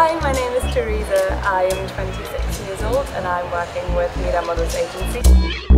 Hi, my name is Teresa. I am 26 years old and I'm working with Mira Models Agency.